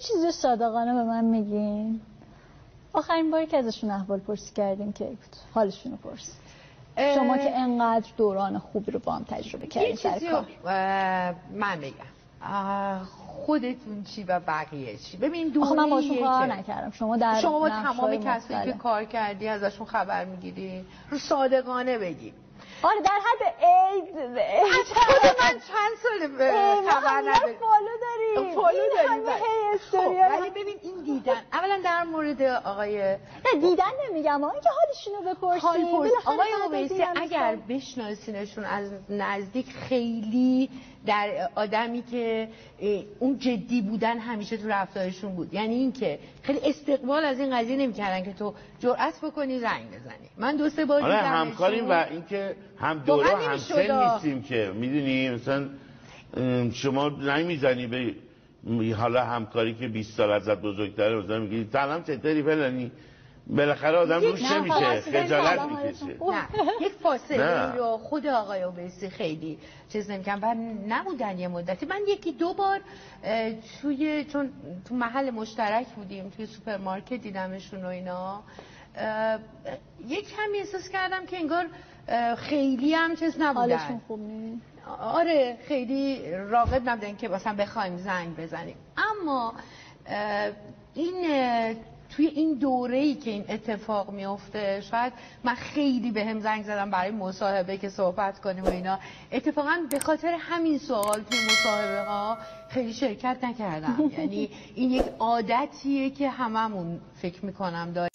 چیزی صادقانه به من میگین؟ آخرین باری که ازشون احوال پرسی کردیم که بود. حالشون رو پرسید شما که انقدر دوران خوبی رو با هم تجربه کردین سر کار. من بگم. خودتون چی و بقیه چی؟ ببین دوره من باشون کار نکردم. شما در شما با تمام کسایی که کار کردی ازشون خبر می‌گیری رو صادقانه بگی آره در حد عید خود من چند سال خبر ندارم. داریم فالو داریم خب ولی ببین این دیدن اولا در مورد آقای نه دیدن نمیگم آقای که حالشون رو بپرسید آقای اویسی اگر بشناسینشون از نزدیک خیلی در آدمی که اون جدی بودن همیشه تو رفتارشون بود. یعنی اینکه خیلی استقبال از این قضیه نمی‌کردن که تو جرأت بکنی زنگ بزنی. من دو سه بار آره همکاریم و اینکه هم دوره هم سن نیستیم که می‌دونی؟ مثلا شما زنگ می‌زنی به حالا همکاری که 20 سال ازت بزرگتره مثلا میگی سلام چطوری فلانی؟ بالاخره آدم روش نمیشه خجالت می‌کشه. یک فاصله رو خود آقای اویسی خیلی چیز نمی‌کنم و نمودن یه مدتی. من یکی دو بار توی چون تو محل مشترک بودیم توی سوپرمارکت دیدمشون و اینا یک کمی احساس کردم که انگار خیلی هم چیز نبودن. حالشون خوب آره خیلی راغب نبودن که مثلا بخوایم زنگ بزنیم. اما این توی این دوره ای که این اتفاق میفته شاید من خیلی به هم زنگ زدم برای مصاحبه که صحبت کنیم و اینا. اتفاقا به خاطر همین سوال توی مصاحبه ها خیلی شرکت نکردم. یعنی این یک عادتیه که هممون فکر می‌کنم داریم.